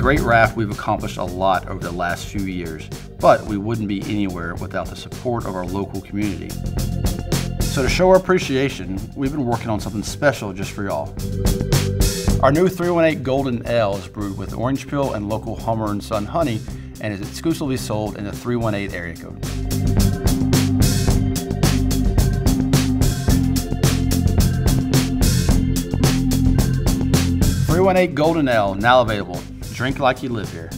Great Raft, we've accomplished a lot over the last few years, but we wouldn't be anywhere without the support of our local community. So to show our appreciation, we've been working on something special just for y'all. Our new 318 Golden Ale is brewed with orange peel and local Hummer and Son honey and is exclusively sold in the 318 area code. Three one eight Golden Ale now available. Drink like you live here.